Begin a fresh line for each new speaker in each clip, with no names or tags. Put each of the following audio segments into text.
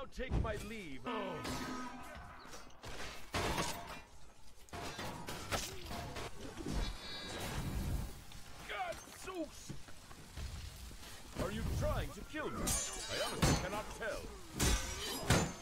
now take my leave. Oh. Are you trying to kill me? I honestly cannot tell.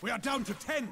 We are down to ten!